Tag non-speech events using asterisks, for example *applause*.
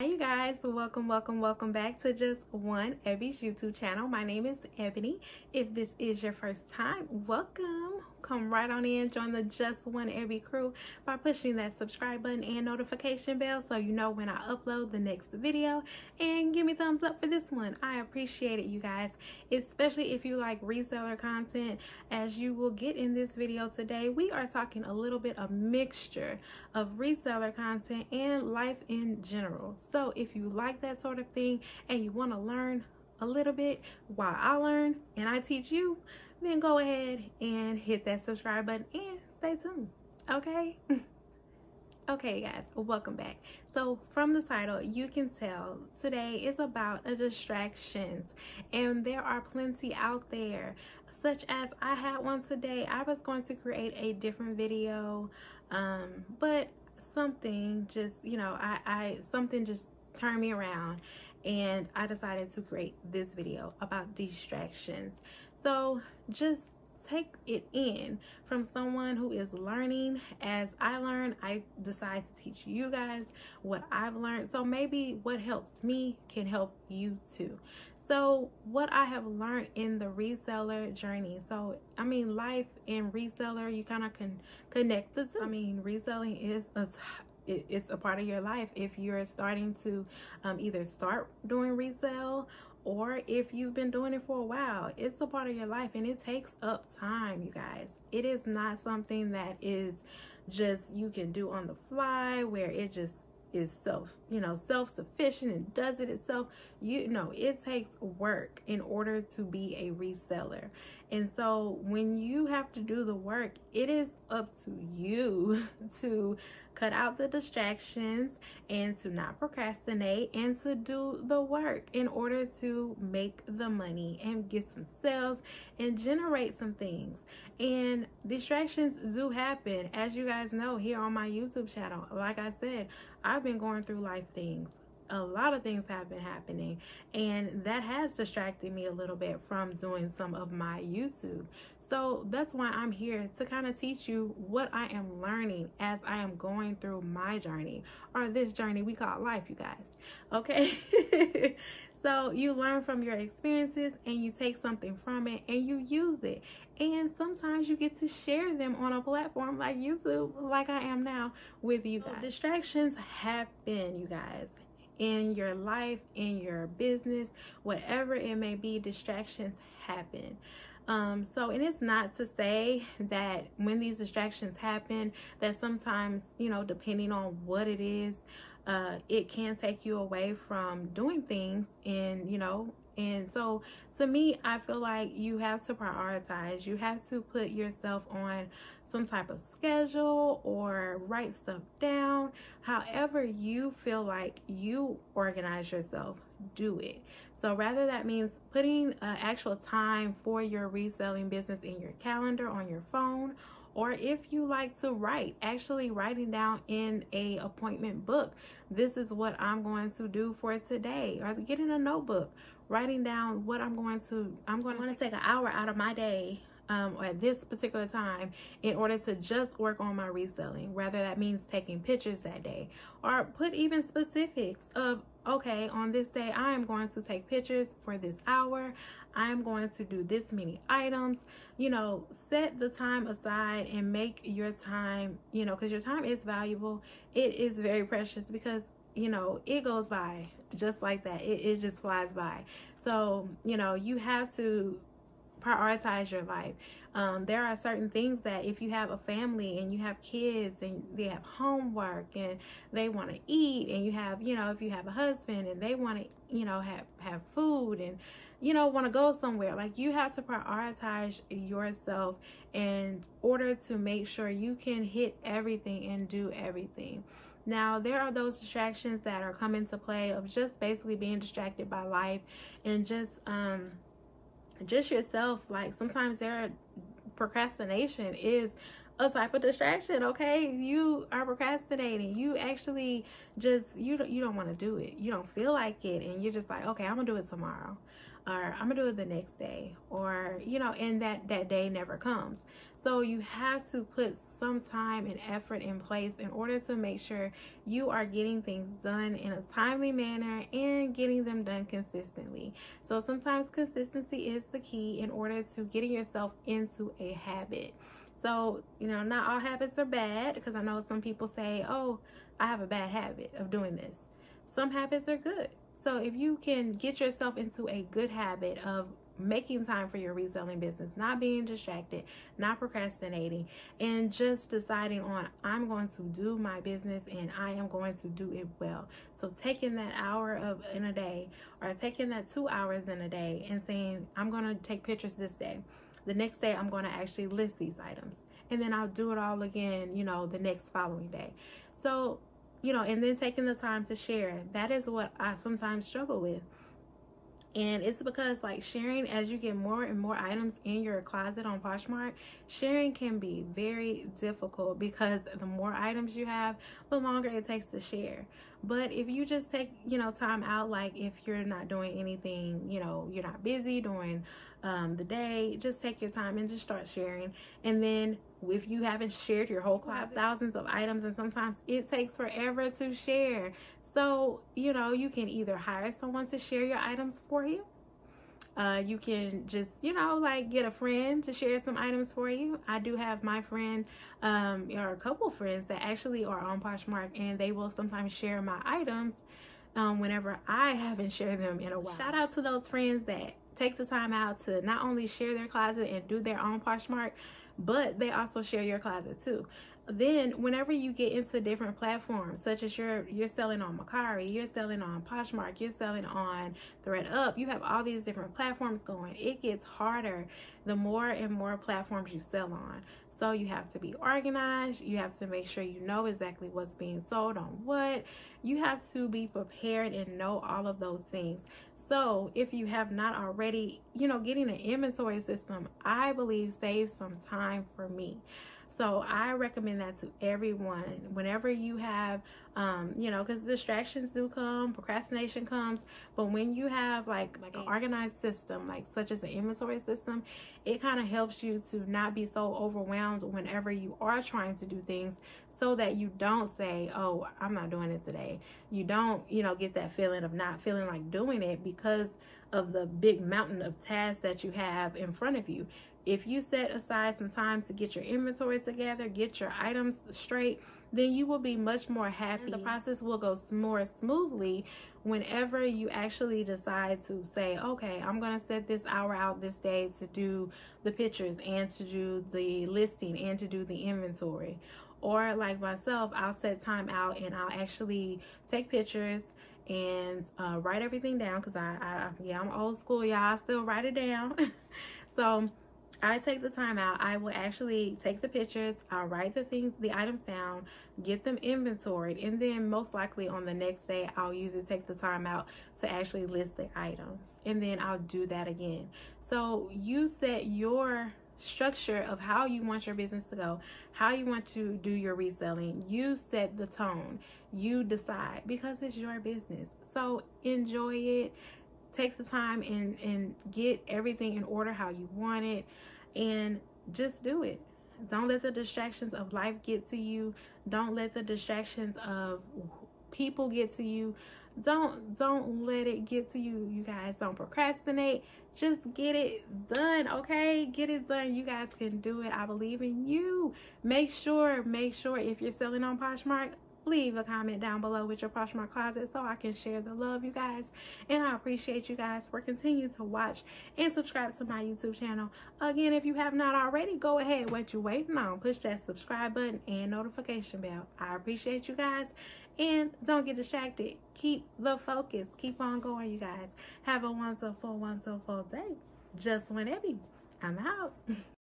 Hi you guys, welcome, welcome, welcome back to Just One Ebby's YouTube channel. My name is Ebony. If this is your first time, welcome. Come right on in, join the Just One Ebby crew by pushing that subscribe button and notification bell so you know when I upload the next video. And give me thumbs up for this one. I appreciate it, you guys, especially if you like reseller content. As you will get in this video today, we are talking a little bit of mixture of reseller content and life in general. So if you like that sort of thing and you want to learn a little bit while I learn and I teach you, then go ahead and hit that subscribe button and stay tuned. Okay? *laughs* okay, guys, welcome back. So, from the title, you can tell today is about a distractions, and there are plenty out there. Such as I had one today. I was going to create a different video, um, but something just, you know, I, I something just turned me around and I decided to create this video about distractions. So just take it in from someone who is learning as I learn. I decide to teach you guys what I've learned. So maybe what helps me can help you too. So what I have learned in the reseller journey. So I mean life and reseller, you kind of can connect the two. I mean reselling is a it's a part of your life. If you're starting to um, either start doing resale or if you've been doing it for a while it's a part of your life and it takes up time you guys. It is not something that is just you can do on the fly where it just is self you know self-sufficient and does it itself. You know it takes work in order to be a reseller. And so when you have to do the work it is up to you *laughs* to cut out the distractions and to not procrastinate and to do the work in order to make the money and get some sales and generate some things. And distractions do happen. As you guys know here on my youtube channel like i said i've been going through life things a lot of things have been happening and that has distracted me a little bit from doing some of my YouTube. So that's why I'm here to kind of teach you what I am learning as I am going through my journey or this journey we call life, you guys. Okay. *laughs* so you learn from your experiences and you take something from it and you use it. And sometimes you get to share them on a platform like YouTube, like I am now with you guys. So distractions happen, you guys in your life, in your business, whatever it may be, distractions happen. Um, so, and it's not to say that when these distractions happen, that sometimes, you know, depending on what it is, uh, it can take you away from doing things and, you know, and so to me, I feel like you have to prioritize. You have to put yourself on some type of schedule or write stuff down. However, you feel like you organize yourself, do it. So, rather, that means putting uh, actual time for your reselling business in your calendar on your phone or if you like to write actually writing down in a appointment book this is what i'm going to do for today or getting a notebook writing down what i'm going to i'm going to take an hour out of my day um, or at this particular time in order to just work on my reselling. Whether that means taking pictures that day or put even specifics of, okay, on this day, I am going to take pictures for this hour. I'm going to do this many items. You know, set the time aside and make your time, you know, because your time is valuable. It is very precious because, you know, it goes by just like that. It, it just flies by. So, you know, you have to prioritize your life. Um, there are certain things that if you have a family and you have kids and they have homework and they want to eat and you have, you know, if you have a husband and they want to, you know, have, have food and, you know, want to go somewhere, like you have to prioritize yourself in order to make sure you can hit everything and do everything. Now, there are those distractions that are coming into play of just basically being distracted by life and just, um, just yourself like sometimes there procrastination is a type of distraction okay? You are procrastinating. You actually just you don't you don't want to do it. You don't feel like it and you're just like okay i'm gonna do it tomorrow or i'm gonna do it the next day or you know and that that day never comes so you have to put some time and effort in place in order to make sure you are getting things done in a timely manner and getting them done consistently. So sometimes consistency is the key in order to getting yourself into a habit. So, you know, not all habits are bad because I know some people say, oh, I have a bad habit of doing this. Some habits are good. So if you can get yourself into a good habit of making time for your reselling business, not being distracted, not procrastinating, and just deciding on I'm going to do my business and I am going to do it well. So taking that hour of in a day or taking that 2 hours in a day and saying I'm going to take pictures this day. The next day I'm going to actually list these items. And then I'll do it all again, you know, the next following day. So, you know, and then taking the time to share. That is what I sometimes struggle with and it's because like sharing as you get more and more items in your closet on Poshmark, sharing can be very difficult because the more items you have, the longer it takes to share. But if you just take, you know, time out, like if you're not doing anything, you know, you're not busy during um, the day, just take your time and just start sharing. And then if you haven't shared your whole class, thousands of items, and sometimes it takes forever to share. So, you know, you can either hire someone to share your items for you. Uh, you can just, you know, like get a friend to share some items for you. I do have my friend, um, or a couple friends that actually are on Poshmark and they will sometimes share my items um, whenever I haven't shared them in a while. Shout out to those friends that take the time out to not only share their closet and do their own Poshmark, but they also share your closet too then whenever you get into different platforms such as you're you're selling on Mercari, you're selling on Poshmark, you're selling on ThredUp, you have all these different platforms going. It gets harder the more and more platforms you sell on. So you have to be organized. You have to make sure you know exactly what's being sold on what. You have to be prepared and know all of those things. So if you have not already, you know, getting an inventory system, I believe saves some time for me. So I recommend that to everyone. Whenever you have, um, you know, because distractions do come, procrastination comes, but when you have like like an organized system, like such as an inventory system, it kind of helps you to not be so overwhelmed whenever you are trying to do things so that you don't say, oh, I'm not doing it today. You don't, you know, get that feeling of not feeling like doing it because of the big mountain of tasks that you have in front of you if you set aside some time to get your inventory together, get your items straight, then you will be much more happy. The process will go more smoothly whenever you actually decide to say, okay, I'm going to set this hour out this day to do the pictures and to do the listing and to do the inventory. Or like myself, I'll set time out and I'll actually take pictures and uh, write everything down because I, I, yeah, I'm old school, y'all. I still write it down. *laughs* so I take the time out. I will actually take the pictures. I'll write the things, the items down, get them inventoried, and then most likely on the next day, I'll usually take the time out to actually list the items. And then I'll do that again. So you set your structure of how you want your business to go, how you want to do your reselling. You set the tone. You decide because it's your business. So enjoy it. Take the time and, and get everything in order how you want it and just do it. Don't let the distractions of life get to you. Don't let the distractions of people get to you. Don't don't let it get to you. You guys don't procrastinate. Just get it done, okay? Get it done. You guys can do it. I believe in you. Make sure, make sure if you're selling on Poshmark, leave a comment down below with your Poshmark closet so I can share the love, you guys. And I appreciate you guys for continuing to watch and subscribe to my YouTube channel. Again, if you have not already, go ahead. What you waiting on? Push that subscribe button and notification bell. I appreciate you guys. And don't get distracted. Keep the focus. Keep on going, you guys. Have a wonderful, wonderful day. Just One Ebby. I'm out. *laughs*